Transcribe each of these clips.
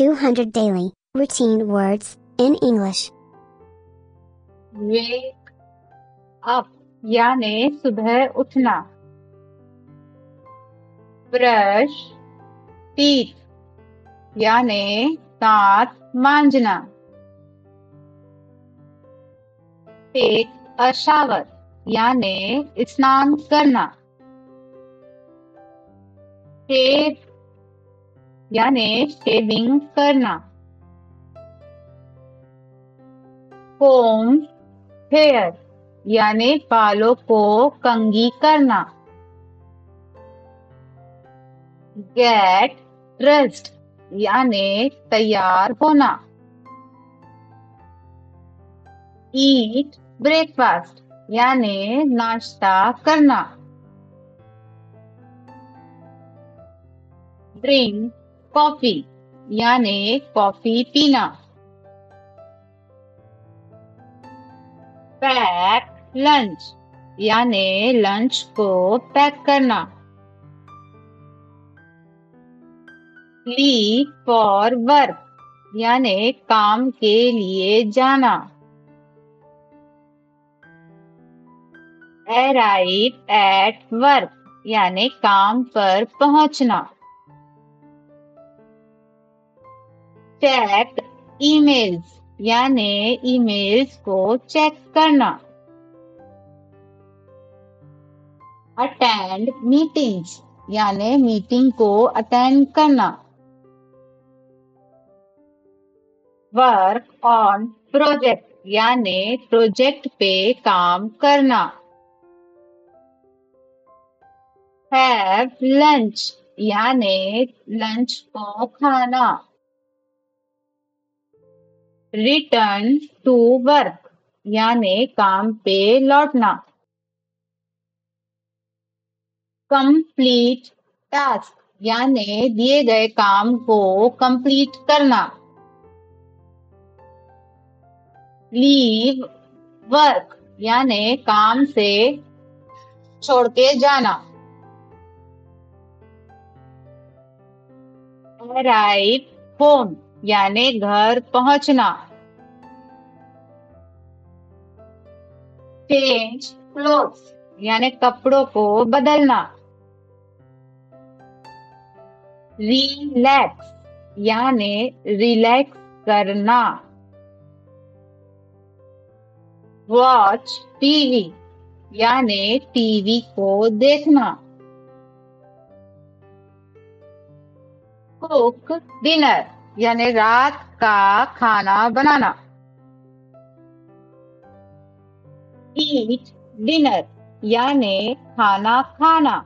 200 daily, routine words, in English. Wake up यानी सुबह उठना। ब्रश टीथ यानी दांत मांजना। टेक अ शावर यानी स्नान करना। शेव यानी शेविंग करना। कोम हेयर यानी बालों को कंगी करना। गेट ड्रेस्ड यानी तैयार होना। ईट ब्रेकफास्ट यानी नाश्ता करना। ड्रिंक कॉफ़ी, यानी कॉफ़ी पीना। पैक लंच, यानी लंच को पैक करना। लीव फॉर वर्क, यानी काम के लिए जाना। अराइव एट वर्क, यानी काम पर पहुँचना। चेक ईमेल्स, यानी ईमेल्स को चेक करना। अटेंड मीटिंग्स, यानी मीटिंग को अटेंड करना। वर्क ऑन प्रोजेक्ट, यानी प्रोजेक्ट पे काम करना। हैव लंच, यानी लंच को खाना। रिटर्न टू वर्क यानी काम पे लौटना। कंप्लीट टास्क यानी दिए गए काम को कंप्लीट करना। लीव वर्क यानी काम से छोड़ के जाना। अराइव होम यानी घर पहुँचना। चेंज क्लोथ्स यानी कपड़ों को बदलना। रिलैक्स यानी रिलैक्स करना। वॉच टीवी यानी टीवी को देखना। कुक डिनर यानी रात का खाना बनाना। ईट डिनर यानी खाना खाना।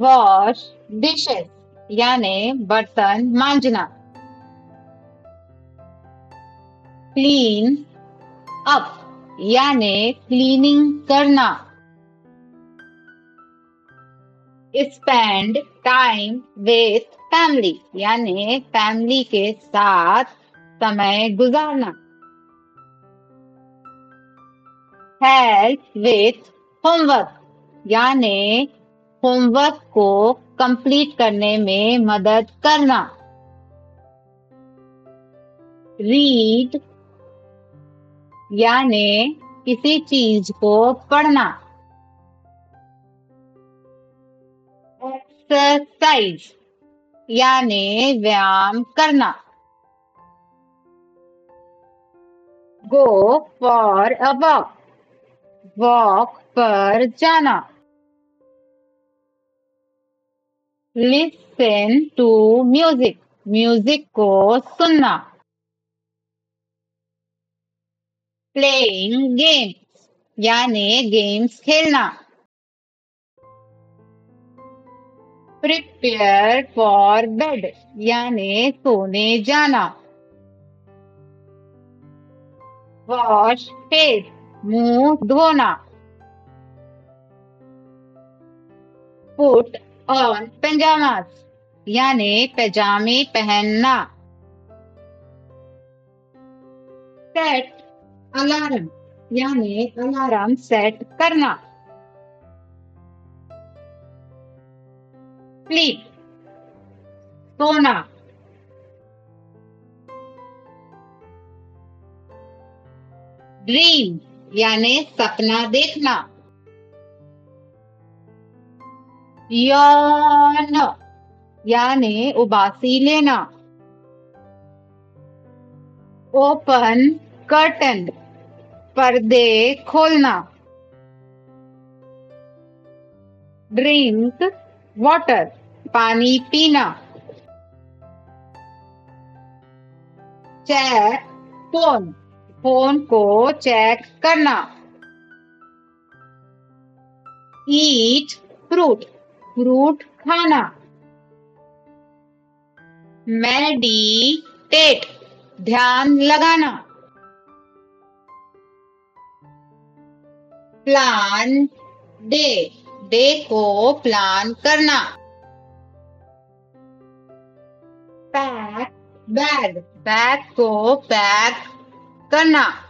वॉश डिशेस यानी बर्तन मांजना। क्लीन अप यानी क्लीनिंग करना। स्पेंड टाइम विथ फैमिली यानी फैमिली के साथ समय गुजारना। हेल्प विथ होमवर्क यानी होमवर्क को कंप्लीट करने में मदद करना। रीड यानी किसी चीज़ को पढ़ना। एक्सरसाइज यानी व्यायाम करना। Go for a walk walk पर जाना। लिसन टू म्यूज़िक म्यूज़िक को सुनना। प्लेइंग गेम्स यानी गेम्स खेलना। प्रिपेयर फॉर बेड यानी सोने जाना। वॉश फेस मुँह धोना पुट ऑन पैजामास यानी पैजामे पहनना। सेट अलार्म यानी अलार्म सेट करना। स्लीप सोना। ड्रीम यानी सपना देखना। यौन, यानी उबासी लेना। ओपन कर्टन, पर्दे खोलना। ड्रिंक वाटर, पानी पीना। Check phone. फ़ोन को चेक करना। ईट फ्रूट फ्रूट खाना। मेडिटेट ध्यान लगाना। प्लान डे डे को प्लान करना। पैक बैग बैग को पैक करना।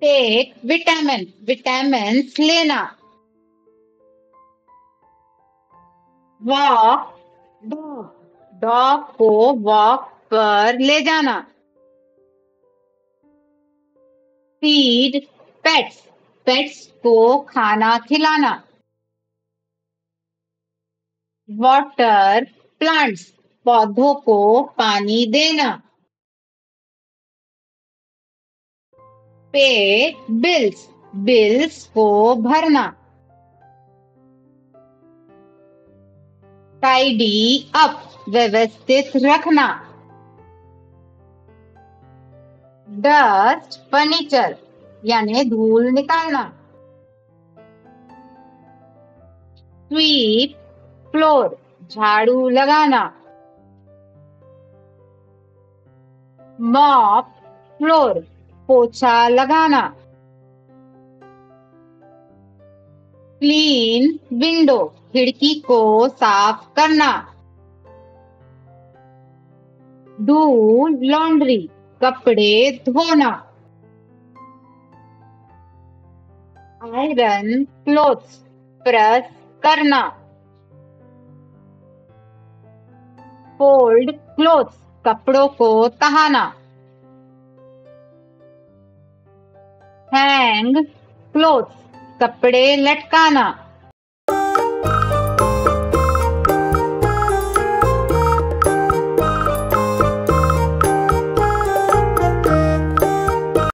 टेक विटामिन विटामिन लेना। वॉक डॉग डॉग को वॉक पर ले जाना। फ़ीड पेट्स पेट्स को खाना खिलाना। वाटर प्लांट्स पौधों को पानी देना। पे बिल्स बिल्स को भरना। टाइडी अप व्यवस्थित रखना। डस्ट फर्नीचर यानी धूल निकालना। स्वीप फ्लोर झाड़ू लगाना। मॉप, फ्लोर, पोछा लगाना। क्लीन विंडो खिड़की को साफ़ करना। डू लॉन्ड्री कपड़े धोना। आयरन क्लोथ्स प्रेस करना। फोल्ड क्लोथ्स कपड़ों को तहाना। हैंग क्लोथ्स कपड़े लटकाना।